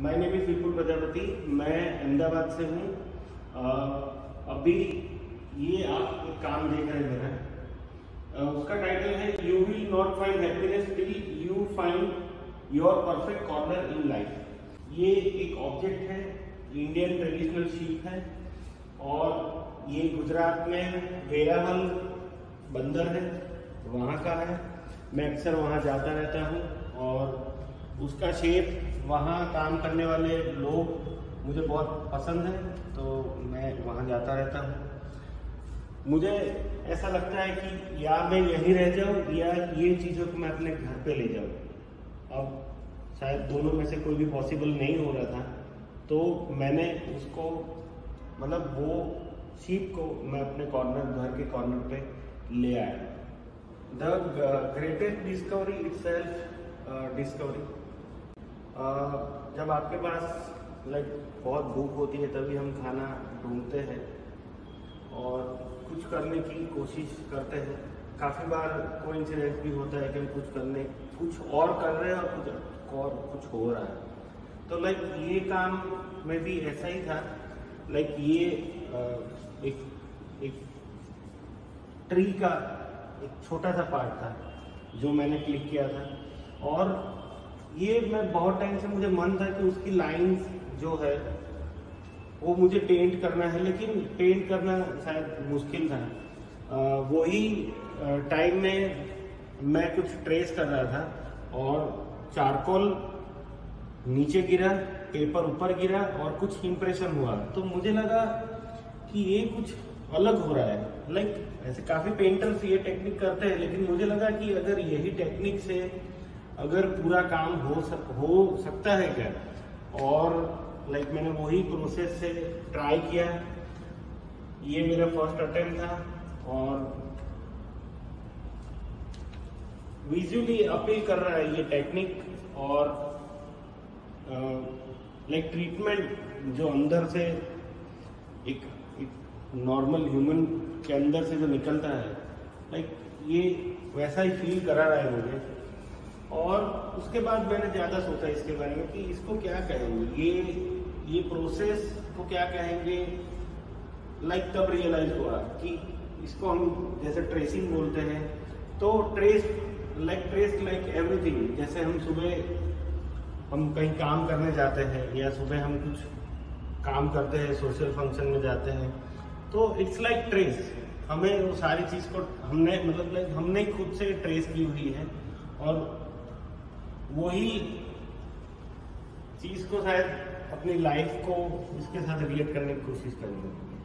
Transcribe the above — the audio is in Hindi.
My name is Vipul Prajapati मैं अहमदाबाद से हूँ। अभी ये आप एक काम देख रहे मेरा। उसका टाइटल है you will not find happiness till you find your perfect corner in life ये एक ऑब्जेक्ट है इंडियन ट्रेडिशनल शीप है। और ये गुजरात में वेराहल बंदर है, वहाँ का है। मैं अक्सर वहाँ जाता रहता हूँ और उसका शेप, वहाँ काम करने वाले लोग मुझे बहुत पसंद है तो मैं वहाँ जाता रहता हूँ। मुझे ऐसा लगता है कि या मैं यहीं रह जाऊँ या ये चीज़ों को मैं अपने घर पे ले जाऊँ। अब शायद दोनों में से कोई भी पॉसिबल नहीं हो रहा था तो मैंने उसको मतलब वो शीप को मैं अपने कॉर्नर घर के कॉर्नर पे ले आया। The greatest discovery it's discovery जब आपके पास लाइक बहुत भूख होती है, तभी हम खाना ढूंढते हैं और कुछ करने की कोशिश करते हैं। काफ़ी बार कोई इंसिडेंट भी होता है कि हम कुछ करने, कुछ और कर रहे हैं और कुछ और, कुछ हो रहा है। तो लाइक ये काम में भी ऐसा ही था। लाइक ये एक एक ट्री का एक छोटा सा पार्ट था, जो मैंने क्लिक किया था। और ये मैं बहुत टाइम से मुझे मन था कि उसकी लाइंस जो है, वो मुझे पेंट करना है, लेकिन पेंट करना शायद मुश्किल था। वही टाइम में मैं कुछ ट्रेस कर रहा था और चारकोल नीचे गिरा पेपर ऊपर गिरा और कुछ इंप्रेशन हुआ। तो मुझे लगा कि ये कुछ अलग हो रहा है। लाइक ऐसे काफ़ी पेंटर्स ये टेक्निक करते हैं, लेकिन मुझे लगा कि अगर यही टेक्निक से अगर पूरा काम हो सक हो सकता है क्या? और लाइक मैंने वही प्रोसेस से ट्राई किया। ये मेरा फ़र्स्ट अटेम्प्ट था और विजुअली अपील कर रहा है ये टेक्निक और लाइक ट्रीटमेंट जो अंदर से एक, एक नॉर्मल ह्यूमन के अंदर से जो निकलता है लाइक ये वैसा ही फील करा रहा है मुझे। और उसके बाद मैंने ज़्यादा सोचा इसके बारे में कि इसको क्या कहेंगे? ये ये प्रोसेस को क्या कहेंगे? लाइक तब रियलाइज़ हुआ कि इसको हम जैसे ट्रेसिंग बोलते हैं तो trace like trace like everything जैसे हम सुबह हम कहीं काम करने जाते हैं या सुबह हम कुछ काम करते हैं सोशल फ़ंक्शन में जाते हैं तो इट्स लाइक ट्रेस हमें वो सारी चीज़ को हमने मतलब लाइक हमने खुद से ट्रेस की हुई है और वही चीज़ को शायद अपनी लाइफ को इसके साथ रिलेट करने की कोशिश करेंगे।